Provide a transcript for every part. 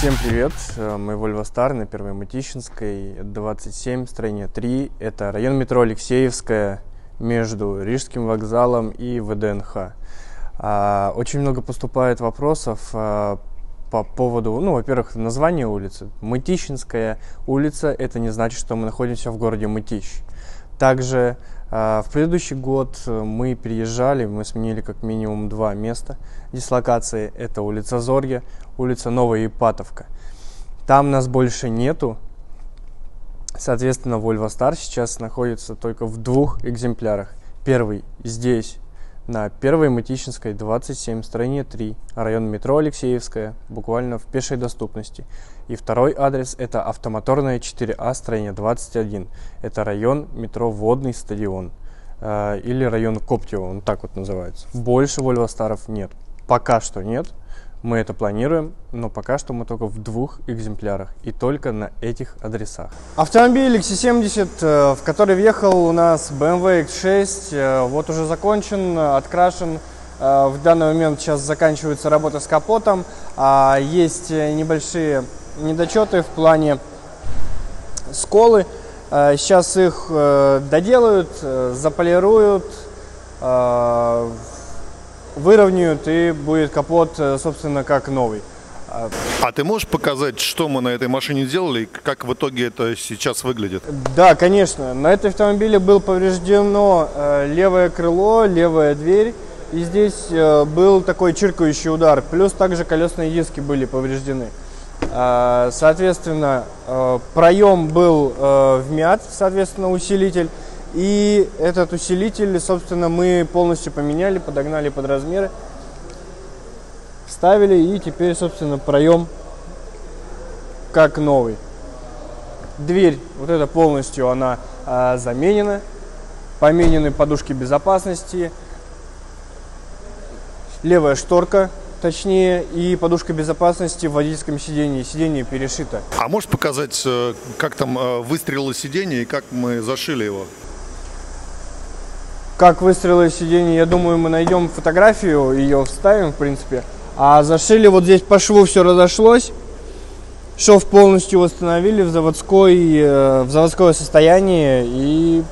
Всем привет, э, мы Volvo Star на Первой Мытищинской, 27, строение 3. Это район метро Алексеевская между Рижским вокзалом и ВДНХ. А, очень много поступает вопросов а, по поводу, ну, во-первых, названия улицы. Мытищинская улица, это не значит, что мы находимся в городе Мытищ. Также в предыдущий год мы переезжали, мы сменили как минимум два места дислокации. Это улица Зорья, улица Новая Ипатовка. Там нас больше нету. Соответственно, Volvo Star сейчас находится только в двух экземплярах. Первый здесь, на Первой Мытищинской, 27, строение 3, район метро Алексеевская, буквально в пешей доступности. И второй адрес это автомоторная 4А, строение 21. Это район метро Водный стадион. Э, или район Коптево, он так вот называется. Больше Volvo Старов нет. Пока что нет. Мы это планируем, но пока что мы только в двух экземплярах и только на этих адресах. Автомобиль XC70, э, в который въехал у нас BMW X6, э, вот уже закончен, открашен. Э, в данный момент сейчас заканчивается работа с капотом. А есть небольшие недочеты в плане сколы. Сейчас их доделают, заполируют, выровняют и будет капот, э, собственно, как новый. А ты можешь показать, что мы на этой машине делали и как в итоге это сейчас выглядит? Да, конечно. На этом автомобиле было повреждено э, левое крыло, левая дверь. И здесь э, был такой чиркающий удар. Плюс также колесные диски были повреждены. Соответственно, проем был вмят, соответственно, усилитель. И этот усилитель, собственно, мы полностью поменяли, подогнали под размеры, вставили и теперь, собственно, проем как новый. Дверь, вот эта полностью она а, заменена, поменены подушки безопасности, левая шторка, точнее, и подушка безопасности в водительском сидении. Сиденье перешито. А можешь показать, э, как там э, выстрелило сиденье и как мы зашили его? Как выстрелы сиденья, я думаю, мы найдем фотографию, ее вставим, в принципе. А зашили вот здесь по шву все разошлось. Шов полностью восстановили в, заводской, э, в заводское состояние и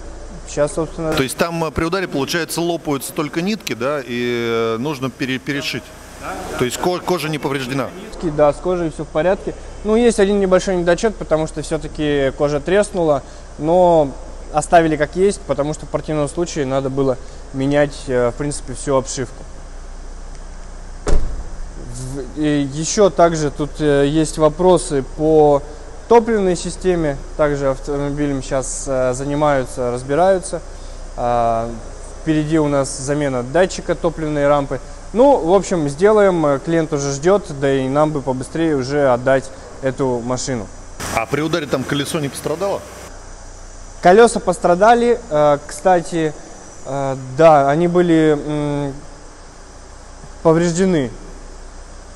сейчас, собственно... То есть там э, при ударе, получается, лопаются только нитки, да, и э, нужно пере, перешить? Да, да, То есть да. кожа не повреждена? Нитки, да, с кожей все в порядке. Ну, есть один небольшой недочет, потому что все-таки кожа треснула, но оставили как есть, потому что в противном случае надо было менять, э, в принципе, всю обшивку. Еще также тут э, есть вопросы по топливной системе. Также автомобилем сейчас э, занимаются, разбираются. А, впереди у нас замена датчика топливной рампы. Ну, в общем, сделаем. Клиент уже ждет, да и нам бы побыстрее уже отдать эту машину. А при ударе там колесо не пострадало? Колеса пострадали, э, кстати, э, да, они были повреждены.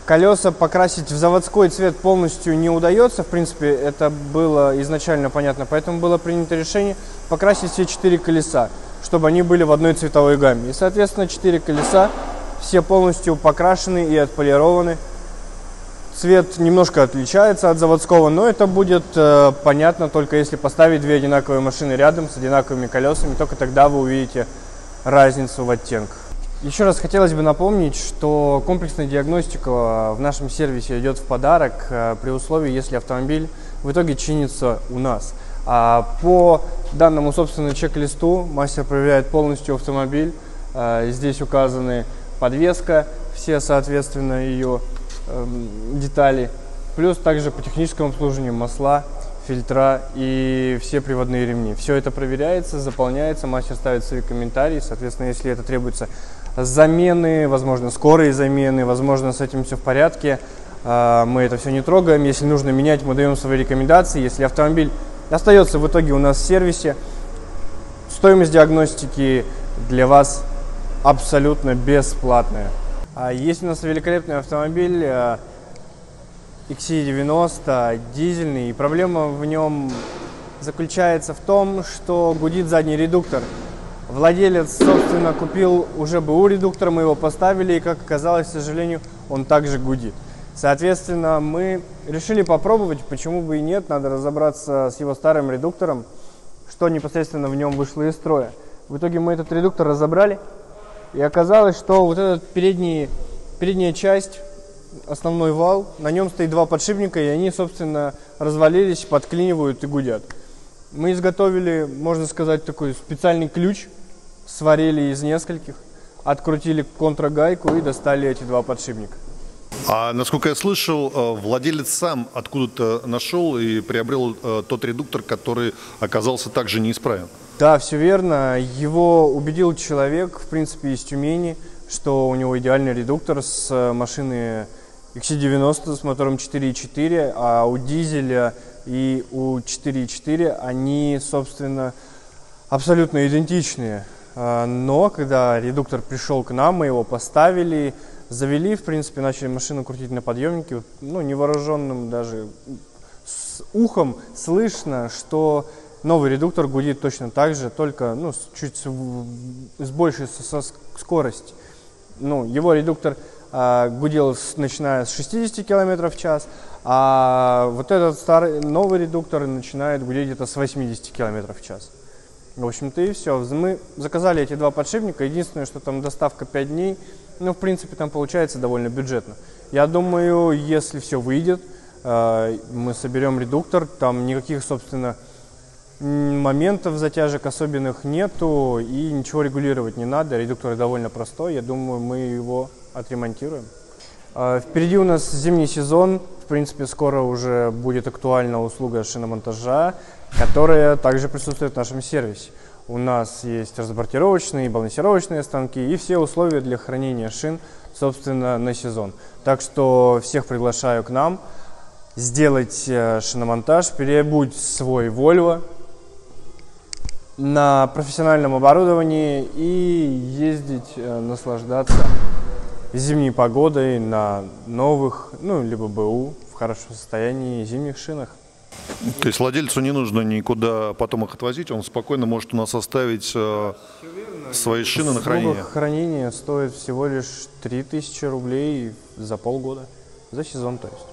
Колеса покрасить в заводской цвет полностью не удается, в принципе, это было изначально понятно, поэтому было принято решение покрасить все четыре колеса, чтобы они были в одной цветовой гамме. И, соответственно, четыре колеса все полностью покрашены и отполированы Цвет немножко отличается от заводского, но это будет э, понятно только если поставить две одинаковые машины рядом с одинаковыми колесами, только тогда вы увидите разницу в оттенках. Еще раз хотелось бы напомнить, что комплексная диагностика в нашем сервисе идет в подарок э, при условии, если автомобиль в итоге чинится у нас. А по данному собственному чек-листу мастер проверяет полностью автомобиль. Э, здесь указаны подвеска, все соответственно ее детали. Плюс также по техническому обслуживанию масла, фильтра и все приводные ремни. Все это проверяется, заполняется, мастер ставит свои комментарии. Соответственно, если это требуется замены, возможно, скорые замены, возможно, с этим все в порядке, э, мы это все не трогаем. Если нужно менять, мы даем свои рекомендации. Если автомобиль остается в итоге у нас в сервисе, стоимость диагностики для вас абсолютно бесплатная. А есть у нас великолепный автомобиль э, XC90, дизельный, и проблема в нем заключается в том, что гудит задний редуктор. Владелец, собственно, купил уже БУ редуктор, мы его поставили, и, как оказалось, к сожалению, он также гудит. Соответственно, мы решили попробовать, почему бы и нет, надо разобраться с его старым редуктором, что непосредственно в нем вышло из строя. В итоге мы этот редуктор разобрали, и оказалось, что вот передний, передняя часть, основной вал, на нем стоит два подшипника, и они, собственно, развалились, подклинивают и гудят. Мы изготовили, можно сказать, такой специальный ключ, сварили из нескольких, открутили контрагайку и достали эти два подшипника. А насколько я слышал, э, владелец сам откуда-то нашел и приобрел э, тот редуктор, который оказался также неисправен. Да, все верно. Его убедил человек, в принципе, из Тюмени, что у него идеальный редуктор с э, машины XC90 с мотором 4.4, а у дизеля и у 4.4 они, собственно, абсолютно идентичные. А, но когда редуктор пришел к нам, мы его поставили, завели, в принципе, начали машину крутить на подъемнике, ну, невооруженным даже с ухом слышно, что новый редуктор гудит точно так же, только ну, чуть с, с большей со, скоростью. Ну, его редуктор э, гудел с, начиная с 60 км в час, а вот этот старый новый редуктор начинает гудеть где-то с 80 км в час. В общем-то и все. Мы заказали эти два подшипника. Единственное, что там доставка 5 дней. Ну, в принципе, там получается довольно бюджетно. Я думаю, если все выйдет, э, мы соберем редуктор. Там никаких, собственно, моментов затяжек особенных нету и ничего регулировать не надо. Редуктор довольно простой, я думаю, мы его отремонтируем. А, впереди у нас зимний сезон, в принципе, скоро уже будет актуальна услуга шиномонтажа, которая также присутствует в нашем сервисе. У нас есть разбортировочные и балансировочные станки и все условия для хранения шин, собственно, на сезон. Так что всех приглашаю к нам сделать э, шиномонтаж, переобуть свой Volvo, на профессиональном оборудовании и ездить, э, наслаждаться зимней погодой на новых, ну, либо БУ в хорошем состоянии зимних шинах. То есть владельцу не нужно никуда потом их отвозить, он спокойно может у нас оставить э, свои шины на хранение? Хранение стоит всего лишь 3000 рублей за полгода, за сезон то есть.